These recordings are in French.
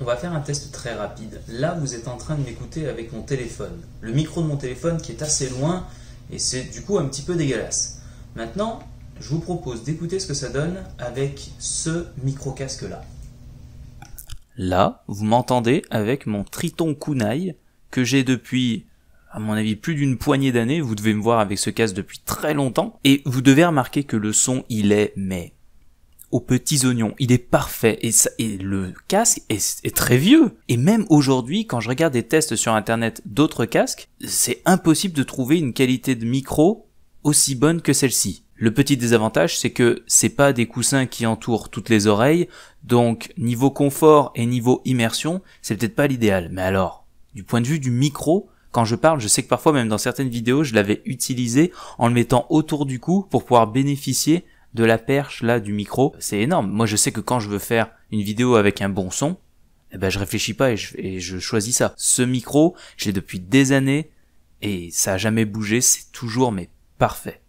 on va faire un test très rapide. Là, vous êtes en train de m'écouter avec mon téléphone. Le micro de mon téléphone qui est assez loin et c'est du coup un petit peu dégueulasse. Maintenant, je vous propose d'écouter ce que ça donne avec ce micro-casque là. Là, vous m'entendez avec mon Triton Kunai que j'ai depuis à mon avis plus d'une poignée d'années, vous devez me voir avec ce casque depuis très longtemps, et vous devez remarquer que le son il est mais aux petits oignons. Il est parfait et, le casque est, est, très vieux. Et même aujourd'hui, quand je regarde des tests sur internet d'autres casques, c'est impossible de trouver une qualité de micro aussi bonne que celle-ci. Le petit désavantage, c'est que c'est pas des coussins qui entourent toutes les oreilles, donc niveau confort et niveau immersion, c'est peut-être pas l'idéal. Mais alors, du point de vue du micro, quand je parle, je sais que parfois même dans certaines vidéos, je l'avais utilisé en le mettant autour du cou pour pouvoir bénéficier de la perche là du micro, c'est énorme. Moi je sais que quand je veux faire une vidéo avec un bon son, eh ben je réfléchis pas et je, choisis ça. Ce micro, j'ai depuis des années et ça a jamais bougé, c'est toujours mais parfait.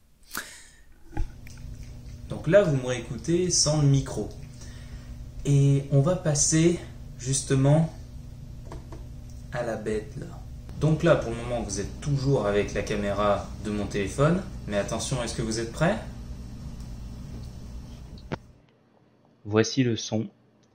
Donc là vous m'aurez écouté sans le micro. Et on va passer justement à la bête là. Donc là pour le moment vous êtes toujours avec la caméra de mon téléphone, mais attention, est-ce que vous êtes prêts? Voici le son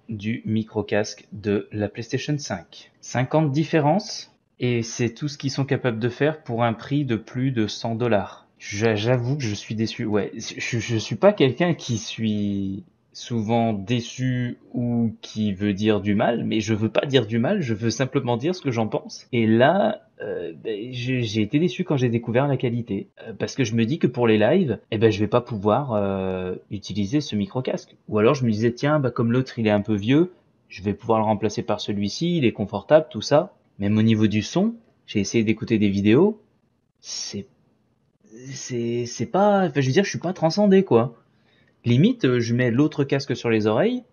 du micro-casque de la PlayStation 5. 50 différences et c'est tout ce qu'ils sont capables de faire pour un prix de plus de 100 dollars. J'avoue que je suis déçu. Ouais, je, je suis pas quelqu'un qui suis souvent déçu ou qui veut dire du mal, mais je veux pas dire du mal, je veux simplement dire ce que j'en pense. Et là, euh, ben, j'ai été déçu quand j'ai découvert la qualité, euh, parce que je me dis que pour les lives, eh ben je vais pas pouvoir euh, utiliser ce micro casque. Ou alors je me disais tiens, bah comme l'autre il est un peu vieux, je vais pouvoir le remplacer par celui-ci, il est confortable, tout ça. Même au niveau du son, j'ai essayé d'écouter des vidéos, c'est c'est c'est pas, enfin, je veux dire, je suis pas transcendé quoi. Limite, je mets l'autre casque sur les oreilles,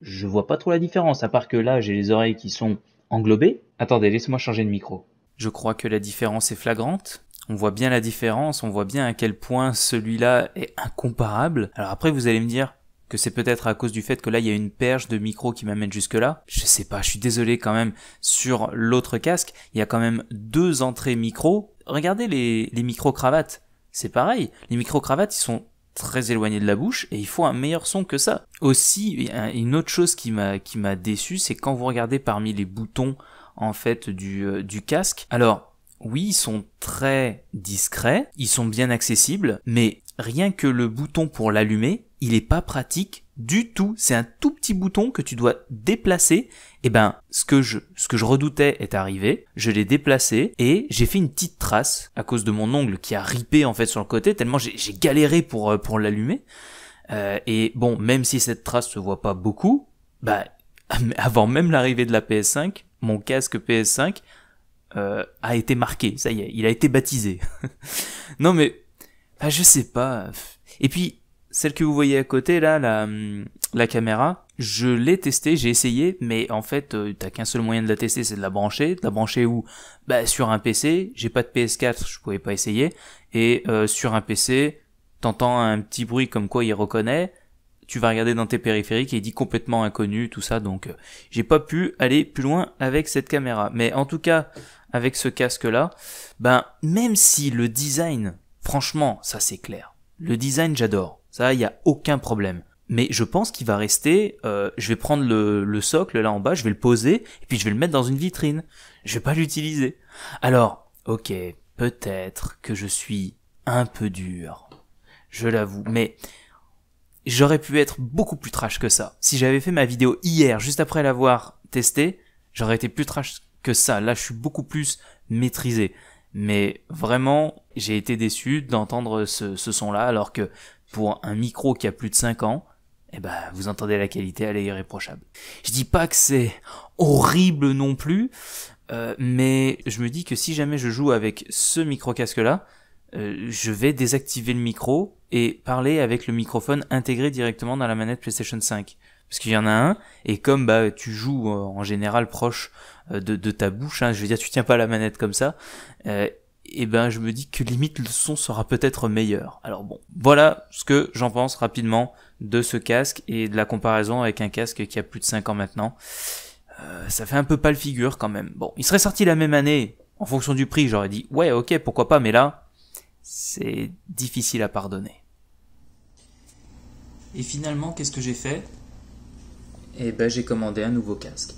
je vois pas trop la différence, à part que là, j'ai les oreilles qui sont englobées. Attendez, laissez-moi changer de micro. Je crois que la différence est flagrante. On voit bien la différence, on voit bien à quel point celui-là est incomparable. Alors après, vous allez me dire que c'est peut-être à cause du fait que là, il y a une perche de micro qui m'amène jusque là. Je sais pas, je suis désolé quand même. Sur l'autre casque, il y a quand même deux entrées micro. Regardez les, les micro-cravates. C'est pareil. Les micro-cravates, ils sont très éloigné de la bouche et il faut un meilleur son que ça. Aussi, une autre chose qui m'a qui m'a déçu, c'est quand vous regardez parmi les boutons en fait du euh, du casque. Alors oui, ils sont très discrets, ils sont bien accessibles, mais rien que le bouton pour l'allumer, il est pas pratique du tout. C'est un tout petit bouton que tu dois déplacer. Et eh ben, ce que je, ce que je redoutais est arrivé. Je l'ai déplacé et j'ai fait une petite trace à cause de mon ongle qui a ripé en fait sur le côté tellement j'ai galéré pour euh, pour l'allumer. Euh, et bon, même si cette trace se voit pas beaucoup, bah avant même l'arrivée de la PS5, mon casque PS5 euh, a été marqué. Ça y est, il a été baptisé. non mais, bah, je sais pas. Et puis celle que vous voyez à côté là, la, la caméra, je l'ai testée, j'ai essayé, mais en fait, euh, t'as qu'un seul moyen de la tester, c'est de la brancher. De la brancher où? Bah sur un PC, j'ai pas de PS4, je pouvais pas essayer. Et euh, sur un PC, t'entends un petit bruit comme quoi il reconnaît. Tu vas regarder dans tes périphériques et il dit complètement inconnu, tout ça. Donc, euh, j'ai pas pu aller plus loin avec cette caméra. Mais en tout cas, avec ce casque-là, ben même si le design, franchement, ça c'est clair. Le design, j'adore. Ça, il n'y a aucun problème. Mais je pense qu'il va rester, euh, je vais prendre le, le, socle là en bas, je vais le poser, et puis je vais le mettre dans une vitrine. Je vais pas l'utiliser. Alors, ok, peut-être que je suis un peu dur. Je l'avoue, mais j'aurais pu être beaucoup plus trash que ça. Si j'avais fait ma vidéo hier, juste après l'avoir testé, j'aurais été plus trash que ça. Là, je suis beaucoup plus maîtrisé. Mais vraiment, j'ai été déçu d'entendre ce, ce son-là, alors que pour un micro qui a plus de 5 ans, eh ben, vous entendez la qualité, elle est irréprochable. Je dis pas que c'est horrible non plus, euh, mais je me dis que si jamais je joue avec ce micro casque là, euh, je vais désactiver le micro et parler avec le microphone intégré directement dans la manette PlayStation 5. Parce qu'il y en a un, et comme bah tu joues euh, en général proche de, de ta bouche, hein, je veux dire tu tiens pas la manette comme ça, et ben je me dis que limite le son sera peut-être meilleur. Alors bon, voilà ce que j'en pense rapidement de ce casque et de la comparaison avec un casque qui a plus de 5 ans maintenant. euh, ça fait un peu pas le figure quand même. Bon, il serait sorti la même année, en fonction du prix, j'aurais dit ouais, ok, pourquoi pas, mais là, c'est difficile à pardonner. Et finalement, qu'est-ce que j'ai fait? Eh ben, j'ai commandé un nouveau casque.